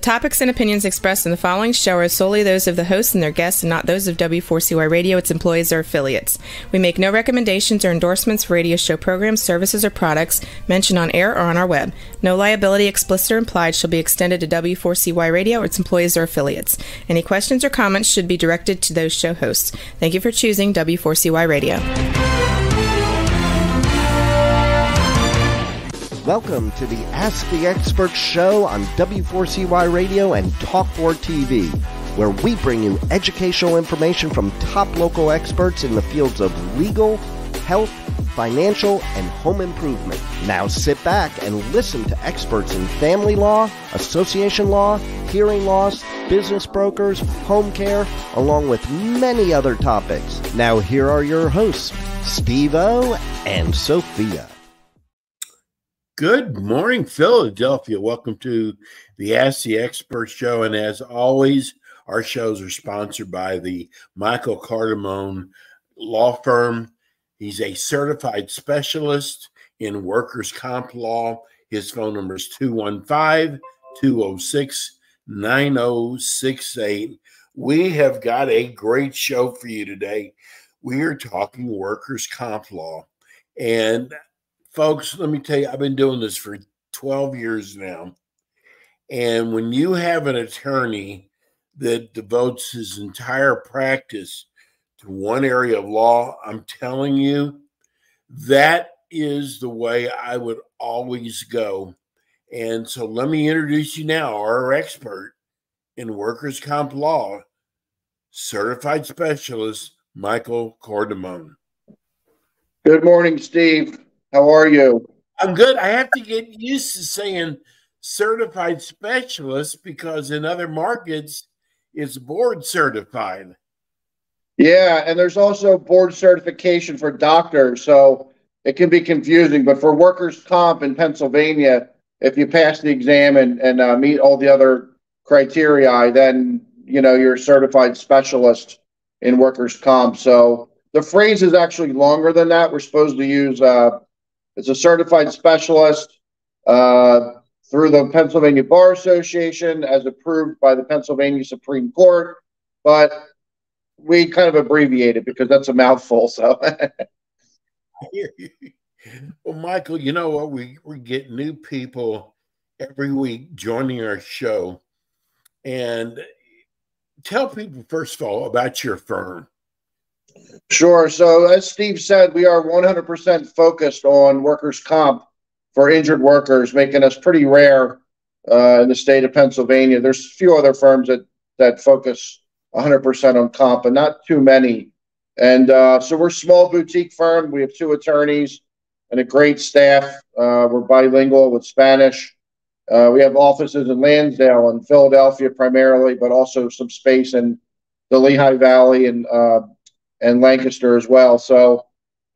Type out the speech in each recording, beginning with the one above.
The topics and opinions expressed in the following show are solely those of the hosts and their guests and not those of W4CY Radio, its employees, or affiliates. We make no recommendations or endorsements for radio show programs, services, or products mentioned on air or on our web. No liability, explicit or implied, shall be extended to W4CY Radio, or its employees, or affiliates. Any questions or comments should be directed to those show hosts. Thank you for choosing W4CY Radio. Welcome to the Ask the Expert show on W4CY Radio and Talk4 TV, where we bring you educational information from top local experts in the fields of legal, health, financial, and home improvement. Now sit back and listen to experts in family law, association law, hearing loss, business brokers, home care, along with many other topics. Now here are your hosts, Steve O and Sophia. Good morning, Philadelphia. Welcome to the Ask the Expert show. And as always, our shows are sponsored by the Michael Cardamone Law Firm. He's a certified specialist in workers' comp law. His phone number is 215 206 9068. We have got a great show for you today. We are talking workers' comp law. And folks, let me tell you, I've been doing this for 12 years now. And when you have an attorney that devotes his entire practice to one area of law, I'm telling you, that is the way I would always go. And so let me introduce you now, our expert in workers' comp law, certified specialist, Michael Cardamone. Good morning, Steve. How are you? I'm good. I have to get used to saying certified specialist because in other markets it's board certified. Yeah, and there's also board certification for doctors, so it can be confusing. But for workers' comp in Pennsylvania, if you pass the exam and, and uh, meet all the other criteria, then you know you're a certified specialist in workers' comp. So the phrase is actually longer than that. We're supposed to use uh, it's a certified specialist uh, through the Pennsylvania Bar Association as approved by the Pennsylvania Supreme Court. But we kind of abbreviate it because that's a mouthful. So, well, Michael, you know what? We we get new people every week joining our show, and tell people first of all about your firm. Sure. So, as Steve said, we are 100% focused on workers' comp for injured workers, making us pretty rare uh, in the state of Pennsylvania. There's a few other firms that that focus 100% on comp, but not too many. And uh, so we're a small boutique firm. We have two attorneys and a great staff. Uh, we're bilingual with Spanish. Uh, we have offices in Lansdale and Philadelphia primarily, but also some space in the Lehigh Valley and uh, and Lancaster as well. So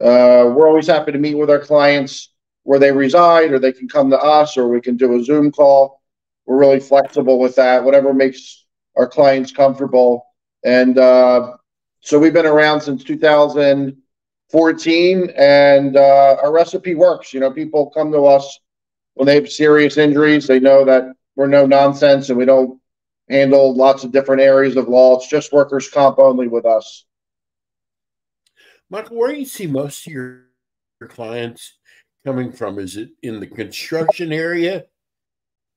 uh, we're always happy to meet with our clients where they reside, or they can come to us, or we can do a Zoom call. We're really flexible with that, whatever makes our clients comfortable. And uh, so we've been around since 2014, and uh, our recipe works. You know, people come to us when they have serious injuries. They know that we're no nonsense and we don't handle lots of different areas of law. It's just workers' comp only with us. Michael, where do you see most of your, your clients coming from? Is it in the construction area?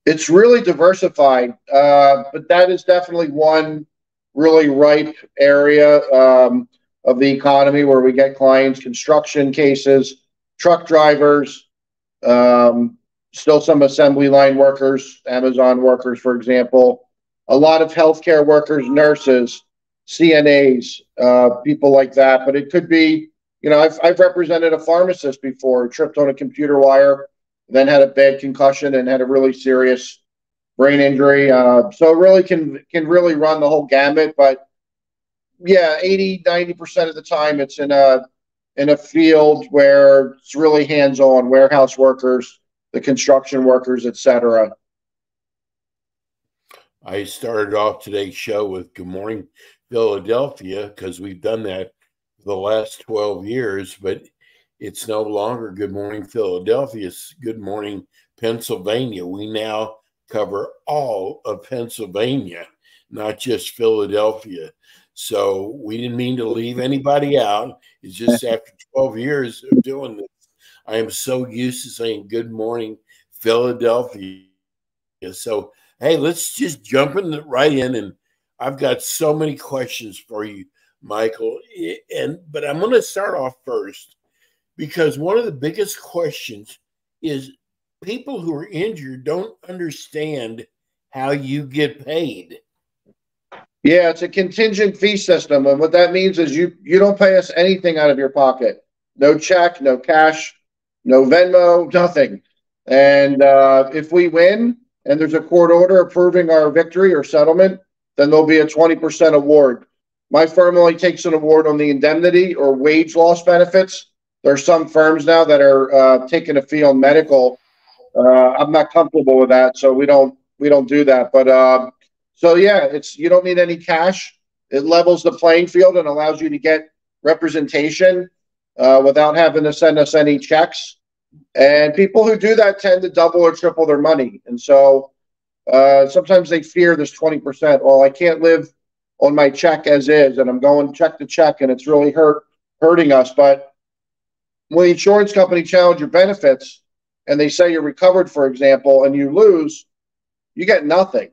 It's really diversified, uh, but that is definitely one really ripe area um, of the economy where we get clients, construction cases, truck drivers, um, still some assembly line workers, Amazon workers, for example, a lot of healthcare workers, nurses, CNAs, uh, people like that. But it could be, you know, I've, I've represented a pharmacist before, tripped on a computer wire, then had a bad concussion and had a really serious brain injury. Uh, so it really can can really run the whole gamut. But yeah, 80, 90% of the time it's in a in a field where it's really hands-on, warehouse workers, the construction workers, etc. I started off today's show with Good Morning Philadelphia because we've done that the last 12 years, but it's no longer Good Morning Philadelphia. It's Good Morning Pennsylvania. We now cover all of Pennsylvania, not just Philadelphia. So we didn't mean to leave anybody out. It's just after 12 years of doing this, I am so used to saying good morning, Philadelphia. So, hey, let's just jump in right in. And I've got so many questions for you, Michael. And but I'm going to start off first because one of the biggest questions is people who are injured don't understand how you get paid. Yeah, it's a contingent fee system, and what that means is you you don't pay us anything out of your pocket. No check, no cash, no Venmo, nothing. And uh, if we win and there's a court order approving our victory or settlement, then there'll be a 20% award. My firm only takes an award on the indemnity or wage loss benefits. There are some firms now that are uh, taking a fee on medical uh, I'm not comfortable with that, so we don't we don't do that. But uh, so yeah, it's you don't need any cash. It levels the playing field and allows you to get representation uh, without having to send us any checks. And people who do that tend to double or triple their money. And so uh, sometimes they fear this 20%. Well, I can't live on my check as is, and I'm going check to check, and it's really hurt hurting us. But when the insurance company challenge your benefits, and they say you're recovered, for example, and you lose, you get nothing.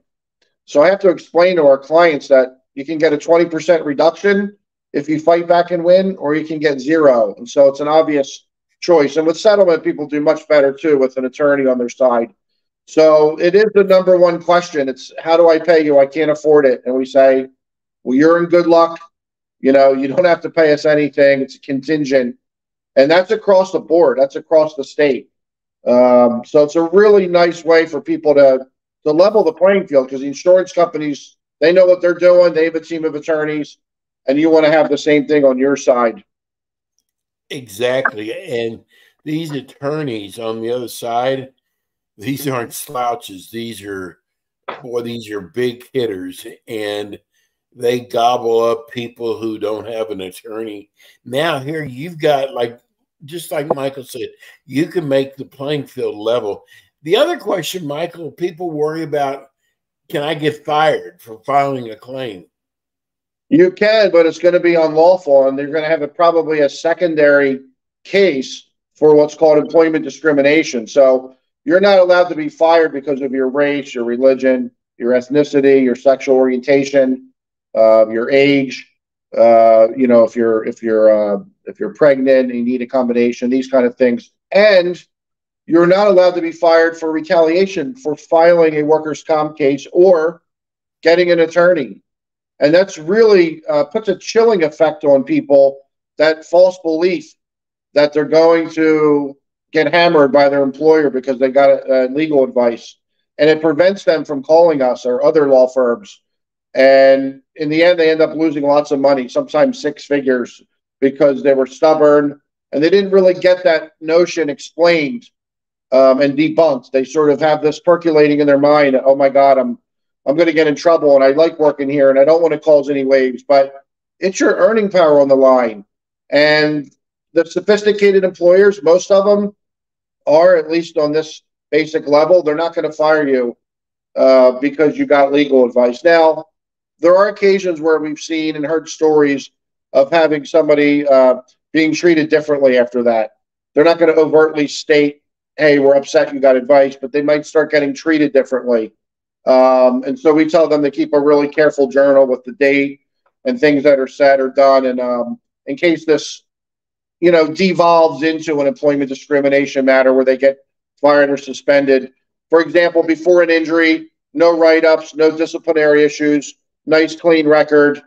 So I have to explain to our clients that you can get a 20% reduction if you fight back and win, or you can get zero. And so it's an obvious choice. And with settlement, people do much better too with an attorney on their side. So it is the number one question. It's how do I pay you? I can't afford it. And we say, well, you're in good luck. You know, you don't have to pay us anything. It's a contingent. And that's across the board. That's across the state. Um, so it's a really nice way for people to to level the playing field because the insurance companies they know what they're doing. They have a team of attorneys, and you want to have the same thing on your side. Exactly, and these attorneys on the other side, these mm-hmm. aren't slouches. These are boy, these are big hitters, and they gobble up people who don't have an attorney. Now here you've got like just like Michael said, you can make the playing field level. The other question, Michael, people worry about can I get fired for filing a claim? You can, but it's going to be unlawful, and they're going to have a, probably a secondary case for what's called employment discrimination. So you're not allowed to be fired because of your race, your religion, your ethnicity, your sexual orientation, uh, your age. Uh, you know, if you're if you're uh, if you're pregnant and you need a combination, these kind of things. And you're not allowed to be fired for retaliation for filing a workers' comp case or getting an attorney. And that's really uh, puts a chilling effect on people that false belief that they're going to get hammered by their employer because they got uh, legal advice. And it prevents them from calling us or other law firms. And in the end, they end up losing lots of money, sometimes six figures because they were stubborn and they didn't really get that notion explained um, and debunked. They sort of have this percolating in their mind. Oh my God, I'm I'm going to get in trouble, and I like working here, and I don't want to cause any waves. But it's your earning power on the line, and the sophisticated employers, most of them are at least on this basic level. They're not going to fire you uh, because you got legal advice. Now, there are occasions where we've seen and heard stories of having somebody uh, being treated differently after that. They're not going to overtly state, "Hey, we're upset you got advice," but they might start getting treated differently. Um, and so we tell them to keep a really careful journal with the date and things that are said or done, and um, in case this, you know, devolves into an employment discrimination matter where they get fired or suspended. For example, before an injury, no write-ups, no disciplinary issues, nice clean record.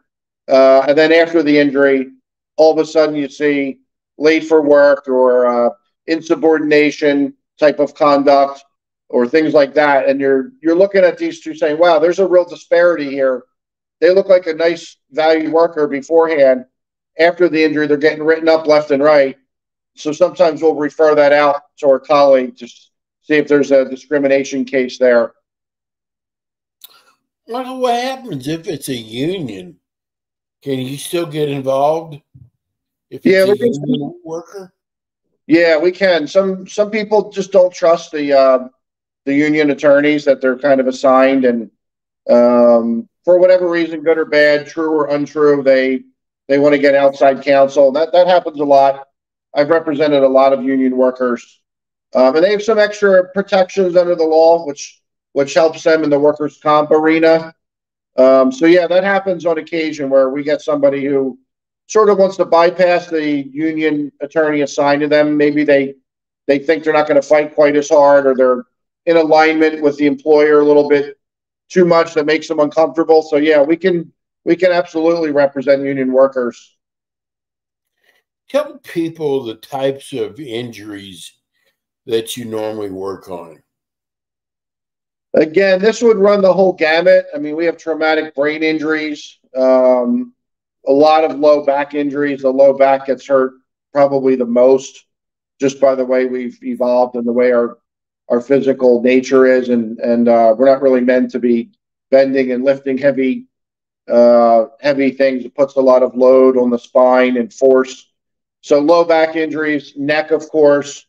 Uh, and then after the injury, all of a sudden you see late for work or uh, insubordination type of conduct or things like that. And you're you're looking at these two saying, wow, there's a real disparity here. They look like a nice valued worker beforehand. After the injury, they're getting written up left and right. So sometimes we'll refer that out to our colleague to see if there's a discrimination case there. Well, what happens if it's a union? Can you still get involved if yeah, we can, worker? Yeah, we can. Some some people just don't trust the uh, the union attorneys that they're kind of assigned, and um, for whatever reason, good or bad, true or untrue, they they want to get outside counsel. That that happens a lot. I've represented a lot of union workers, um, and they have some extra protections under the law, which which helps them in the workers' comp arena. Um, so yeah, that happens on occasion where we get somebody who sort of wants to bypass the union attorney assigned to them. Maybe they they think they're not going to fight quite as hard, or they're in alignment with the employer a little bit too much that makes them uncomfortable. So yeah, we can we can absolutely represent union workers. Tell people the types of injuries that you normally work on. Again, this would run the whole gamut. I mean, we have traumatic brain injuries, um, a lot of low back injuries. The low back gets hurt probably the most, just by the way we've evolved and the way our our physical nature is, and and uh, we're not really meant to be bending and lifting heavy uh, heavy things. It puts a lot of load on the spine and force. So low back injuries, neck, of course.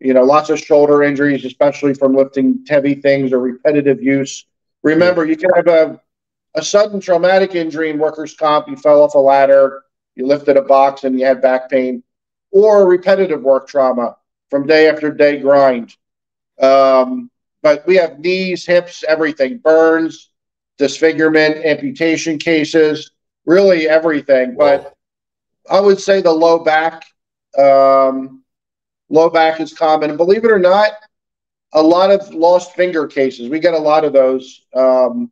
You know, lots of shoulder injuries, especially from lifting heavy things or repetitive use. Remember, you can have a a sudden traumatic injury in workers' comp. You fell off a ladder, you lifted a box, and you had back pain, or repetitive work trauma from day after day grind. Um, but we have knees, hips, everything, burns, disfigurement, amputation cases, really everything. But I would say the low back, um, low back is common. And believe it or not, a lot of lost finger cases. We get a lot of those, um,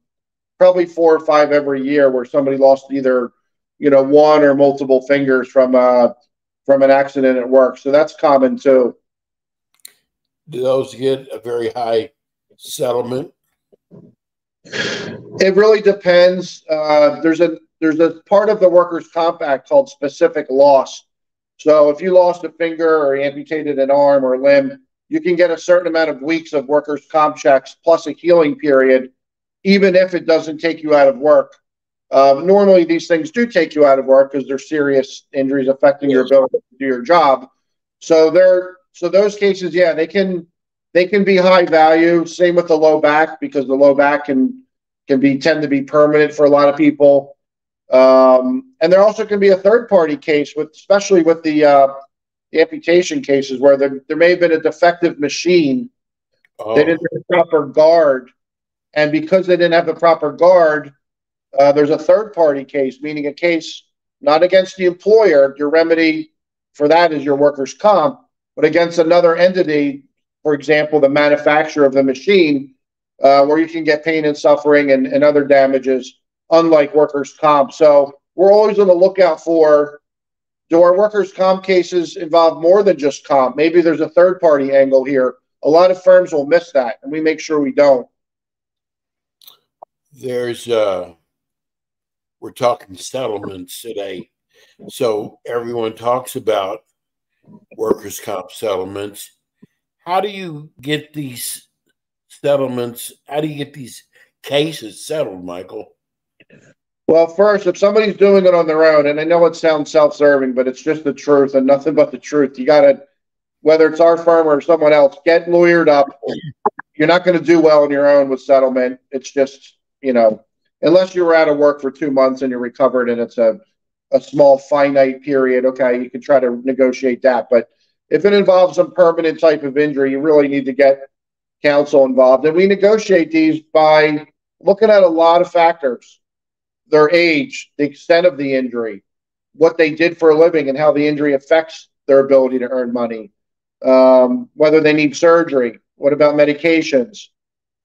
probably four or five every year, where somebody lost either, you know, one or multiple fingers from uh, from an accident at work. So that's common too do those get a very high settlement? It really depends. Uh, there's a there's a part of the workers' comp act called specific loss. So if you lost a finger or amputated an arm or limb, you can get a certain amount of weeks of workers' comp checks plus a healing period, even if it doesn't take you out of work. Uh, normally, these things do take you out of work because they're serious injuries affecting your ability to do your job. So they're so those cases, yeah, they can they can be high value. Same with the low back because the low back can can be tend to be permanent for a lot of people. Um, and there also can be a third party case with, especially with the, uh, the amputation cases where there, there may have been a defective machine. Oh. They didn't have a proper guard, and because they didn't have the proper guard, uh, there's a third party case, meaning a case not against the employer. Your remedy for that is your workers' comp, but against another entity, for example, the manufacturer of the machine, uh, where you can get pain and suffering and, and other damages, unlike workers' comp. So we're always on the lookout for do our workers' comp cases involve more than just comp? Maybe there's a third party angle here. A lot of firms will miss that, and we make sure we don't. There's, uh, we're talking settlements today. So everyone talks about workers' comp settlements. How do you get these settlements? How do you get these cases settled, Michael? Well, first, if somebody's doing it on their own, and I know it sounds self serving, but it's just the truth and nothing but the truth. You got to, whether it's our firm or someone else, get lawyered up. You're not going to do well on your own with settlement. It's just, you know, unless you were out of work for two months and you're recovered and it's a a small finite period, okay, you can try to negotiate that. But if it involves some permanent type of injury, you really need to get counsel involved. And we negotiate these by looking at a lot of factors their age, the extent of the injury, what they did for a living, and how the injury affects their ability to earn money, um, whether they need surgery, what about medications.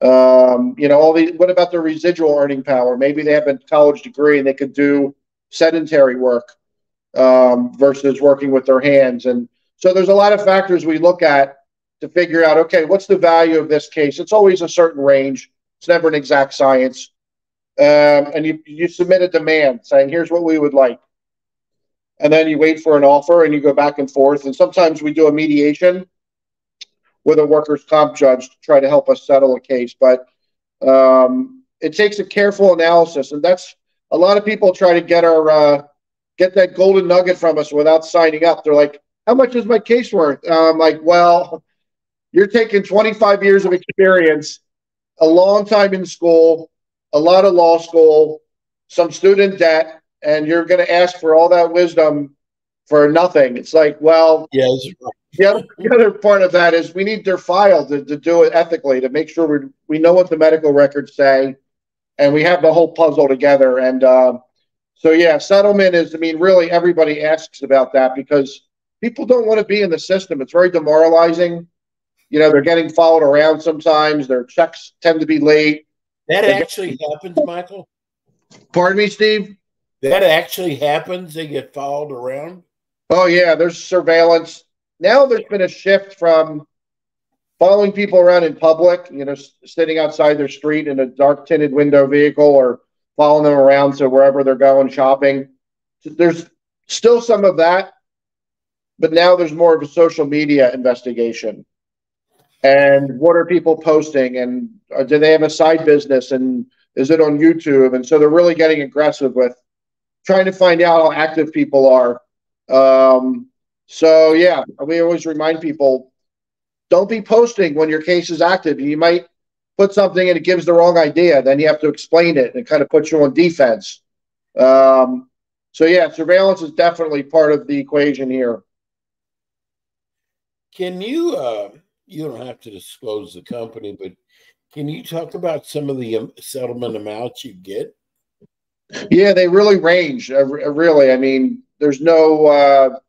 Um, you know, all these. What about their residual earning power? Maybe they have a college degree and they could do sedentary work um, versus working with their hands. And so there's a lot of factors we look at to figure out okay, what's the value of this case? It's always a certain range, it's never an exact science. Um, and you, you submit a demand saying, here's what we would like. And then you wait for an offer and you go back and forth. And sometimes we do a mediation with a workers' comp judge to try to help us settle a case. But um, it takes a careful analysis. And that's a lot of people try to get our uh, get that golden nugget from us without signing up. They're like, "How much is my case worth?" Uh, I'm like, "Well, you're taking 25 years of experience, a long time in school, a lot of law school, some student debt, and you're going to ask for all that wisdom for nothing. It's like, well, yes. The other, the other part of that is we need their file to, to do it ethically to make sure we we know what the medical records say, and we have the whole puzzle together. And uh, so, yeah, settlement is. I mean, really, everybody asks about that because people don't want to be in the system. It's very demoralizing. You know, they're getting followed around sometimes. Their checks tend to be late. That they actually get, happens, Michael. Pardon me, Steve. That actually happens. They get followed around. Oh yeah, there's surveillance now there's been a shift from following people around in public, you know, sitting outside their street in a dark tinted window vehicle or following them around to wherever they're going shopping. There's still some of that, but now there's more of a social media investigation. And what are people posting? And uh, do they have a side business? And is it on YouTube? And so they're really getting aggressive with trying to find out how active people are. Um, so yeah, we always remind people don't be posting when your case is active. You might put something and it gives the wrong idea. Then you have to explain it and kind of puts you on defense. Um, so yeah, surveillance is definitely part of the equation here. Can you? Uh, you don't have to disclose the company, but can you talk about some of the um, settlement amounts you get? Yeah, they really range. Uh, really, I mean, there's no uh,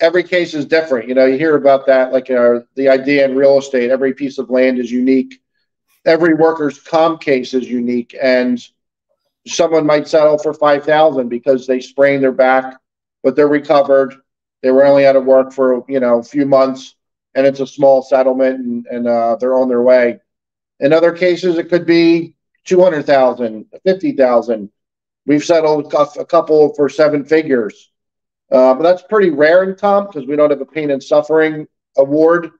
every case is different. You know, you hear about that, like uh, the idea in real estate, every piece of land is unique. Every worker's comp case is unique, and someone might settle for five thousand because they sprained their back, but they're recovered. They were only out of work for you know a few months, and it's a small settlement, and, and uh, they're on their way. In other cases, it could be two hundred thousand, fifty thousand. We've settled a couple for seven figures. Uh, but that's pretty rare in comp because we don't have a pain and suffering award.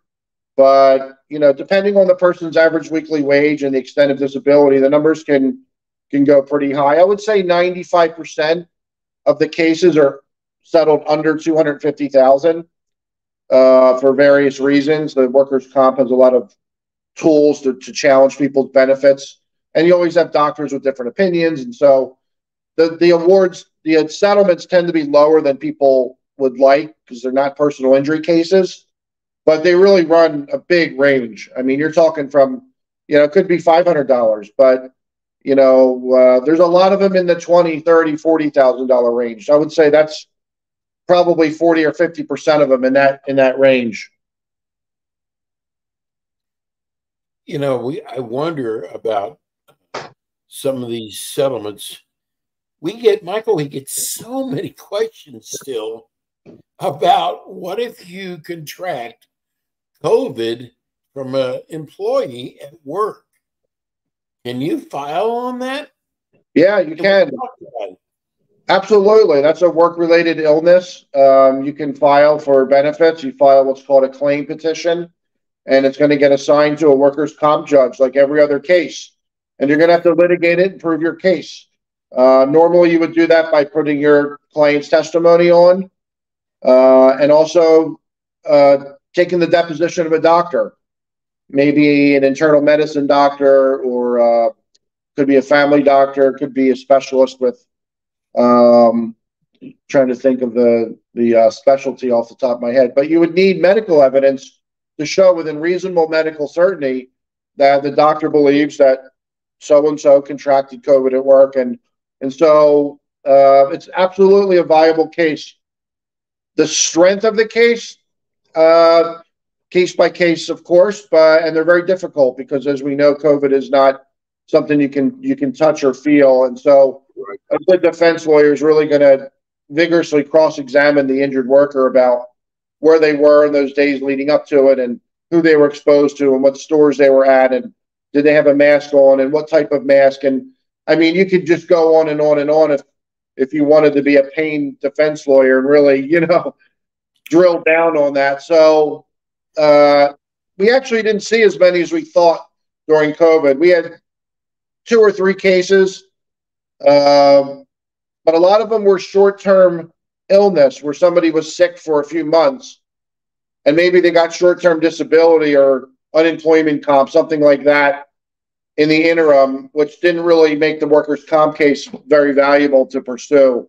But you know, depending on the person's average weekly wage and the extent of disability, the numbers can can go pretty high. I would say 95% of the cases are settled under 250,000 uh, for various reasons. The workers' comp has a lot of tools to, to challenge people's benefits, and you always have doctors with different opinions, and so the the awards the settlements tend to be lower than people would like because they're not personal injury cases, but they really run a big range. I mean, you're talking from, you know, it could be $500, but you know, uh, there's a lot of them in the 20, 30, $40,000 range. I would say that's probably 40 or 50% of them in that, in that range. You know, we, I wonder about some of these settlements we get Michael, we get so many questions still about what if you contract COVID from an employee at work? Can you file on that? Yeah, you can. Absolutely. That's a work related illness. Um, you can file for benefits. You file what's called a claim petition, and it's going to get assigned to a workers' comp judge like every other case. And you're going to have to litigate it and prove your case. Uh, normally, you would do that by putting your client's testimony on, uh, and also uh, taking the deposition of a doctor, maybe an internal medicine doctor, or uh, could be a family doctor, could be a specialist with. Um, trying to think of the the uh, specialty off the top of my head, but you would need medical evidence to show within reasonable medical certainty that the doctor believes that so and so contracted COVID at work and and so uh, it's absolutely a viable case. The strength of the case, uh, case by case, of course, but and they're very difficult because, as we know, COVID is not something you can you can touch or feel. And so, a good defense lawyer is really going to vigorously cross-examine the injured worker about where they were in those days leading up to it, and who they were exposed to, and what stores they were at, and did they have a mask on, and what type of mask, and I mean, you could just go on and on and on if if you wanted to be a pain defense lawyer and really, you know, drill down on that. So uh, we actually didn't see as many as we thought during COVID. We had two or three cases, um, but a lot of them were short term illness where somebody was sick for a few months and maybe they got short term disability or unemployment comp, something like that in the interim, which didn't really make the workers' comp case very valuable to pursue.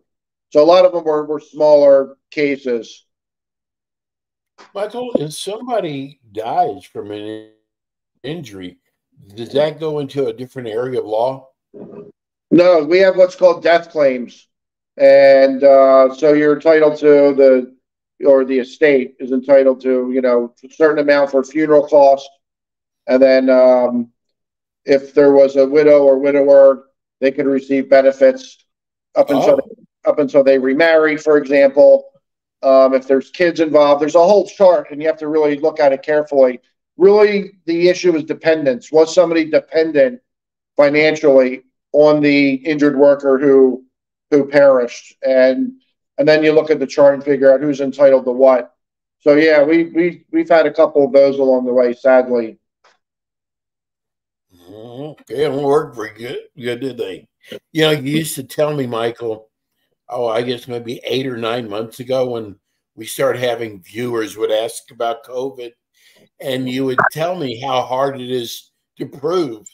So a lot of them were, were smaller cases. Michael, if somebody dies from an injury, does that go into a different area of law? No, we have what's called death claims. And uh, so you're entitled to the, or the estate is entitled to, you know, a certain amount for funeral costs. And then um, if there was a widow or widower, they could receive benefits up until oh. up until they remarry, for example. Um, if there's kids involved, there's a whole chart, and you have to really look at it carefully. Really, the issue is dependence. Was somebody dependent financially on the injured worker who who perished? And and then you look at the chart and figure out who's entitled to what. So yeah, we we we've had a couple of those along the way, sadly. They don't work very good, good, did they? You know, you used to tell me, Michael, oh, I guess maybe eight or nine months ago when we started having viewers would ask about COVID, and you would tell me how hard it is to prove.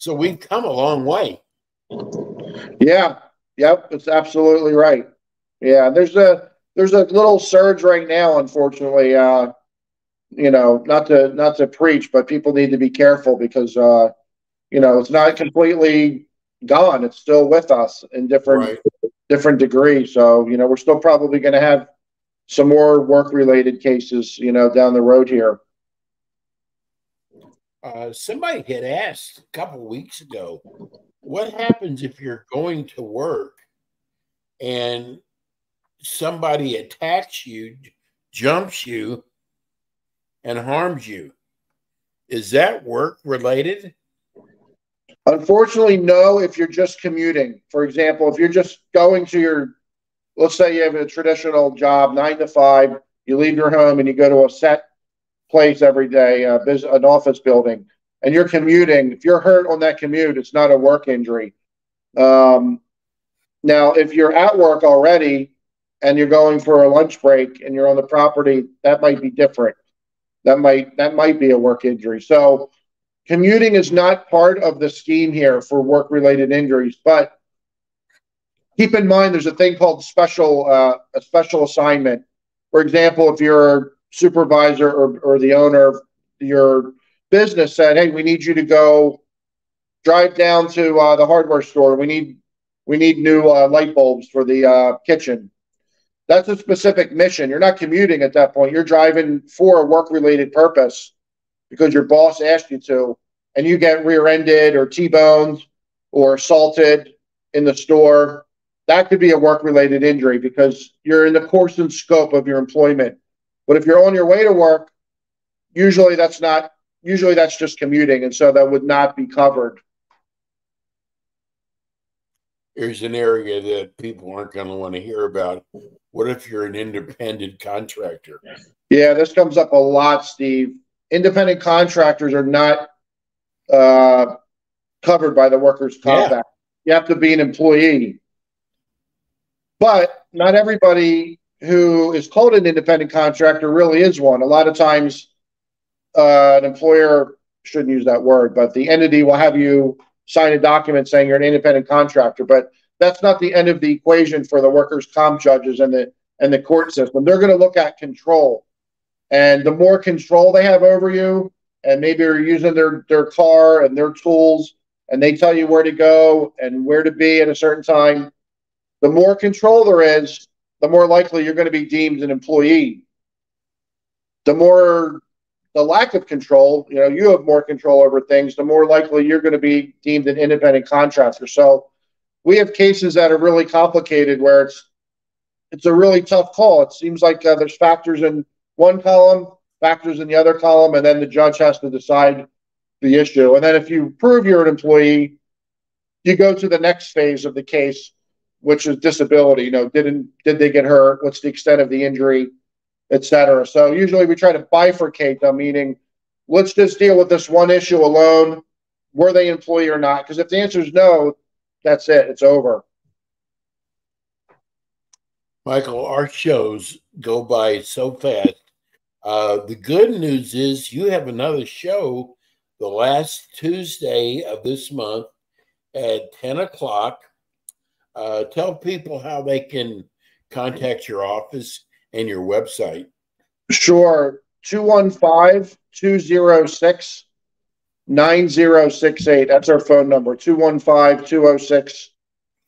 So we've come a long way. Yeah. Yep. It's absolutely right. Yeah. There's a there's a little surge right now, unfortunately. Uh, you know, not to not to preach, but people need to be careful because uh, you know it's not completely gone. It's still with us in different right. different degrees. So you know, we're still probably going to have some more work related cases, you know, down the road here. Uh, somebody had asked a couple weeks ago, what happens if you're going to work and somebody attacks you, jumps you, and harms you. Is that work related? Unfortunately, no, if you're just commuting. For example, if you're just going to your, let's say you have a traditional job, nine to five, you leave your home and you go to a set place every day, uh, an office building, and you're commuting. If you're hurt on that commute, it's not a work injury. Um, now, if you're at work already and you're going for a lunch break and you're on the property, that might be different that might that might be a work injury. So commuting is not part of the scheme here for work related injuries, but keep in mind there's a thing called special uh, a special assignment. For example, if your supervisor or, or the owner of your business said, "Hey, we need you to go drive down to uh, the hardware store. We need we need new uh, light bulbs for the uh, kitchen." That's a specific mission. You're not commuting at that point. You're driving for a work related purpose because your boss asked you to, and you get rear ended or T boned or assaulted in the store. That could be a work related injury because you're in the course and scope of your employment. But if you're on your way to work, usually that's not, usually that's just commuting. And so that would not be covered here's an area that people aren't going to want to hear about. What if you're an independent contractor? Yeah, this comes up a lot, Steve. Independent contractors are not uh, covered by the workers' comp yeah. Act. You have to be an employee. But not everybody who is called an independent contractor really is one. A lot of times, uh, an employer shouldn't use that word, but the entity will have you sign a document saying you're an independent contractor. But that's not the end of the equation for the workers' comp judges and the and the court system. They're going to look at control, and the more control they have over you, and maybe you're using their their car and their tools, and they tell you where to go and where to be at a certain time. The more control there is, the more likely you're going to be deemed an employee. The more the lack of control, you know, you have more control over things, the more likely you're going to be deemed an independent contractor. So we have cases that are really complicated where it's it's a really tough call. It seems like uh, there's factors in one column, factors in the other column, and then the judge has to decide the issue. And then if you prove you're an employee, you go to the next phase of the case, which is disability. You know, didn't did they get hurt? What's the extent of the injury? etc. So usually we try to bifurcate them, meaning let's just deal with this one issue alone. Were they employee or not? Because if the answer is no, that's it. It's over. Michael, our shows go by so fast. Uh, the good news is you have another show the last Tuesday of this month at 10 o'clock. Uh, tell people how they can contact your office and your website. Sure. 215 206 9068. That's our phone number 215 206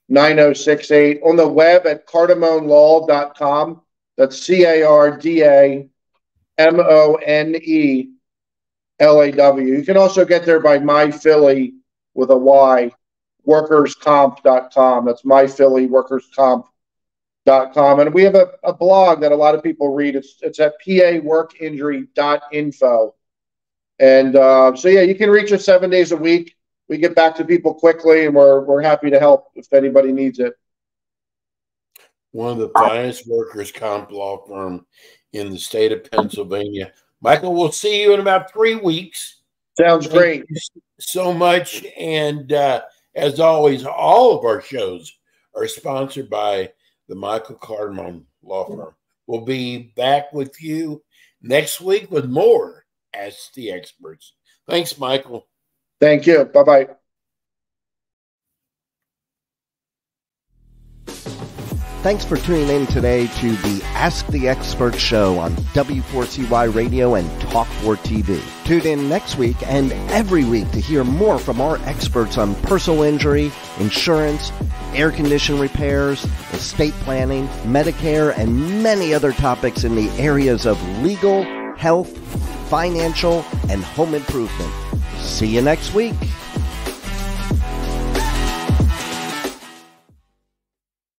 9068. On the web at cardamonelaw.com. That's C A R D A M O N E L A W. You can also get there by My Philly with a Y, workerscomp.com. That's My Philly, workerscomp.com. And we have a, a blog that a lot of people read. It's, it's at paworkinjury.info. And uh, so, yeah, you can reach us seven days a week. We get back to people quickly, and we're, we're happy to help if anybody needs it. One of the finest workers' comp law firm in the state of Pennsylvania. Michael, we'll see you in about three weeks. Sounds great. so much. And uh, as always, all of our shows are sponsored by the Michael Cardamone Law Firm. We'll be back with you next week with more Ask the Experts. Thanks, Michael. Thank you. Bye bye. Thanks for tuning in today to the Ask the Expert show on W4CY Radio and Talk4 TV. Tune in next week and every week to hear more from our experts on personal injury, insurance, air condition repairs, estate planning, Medicare, and many other topics in the areas of legal, health, financial, and home improvement. See you next week.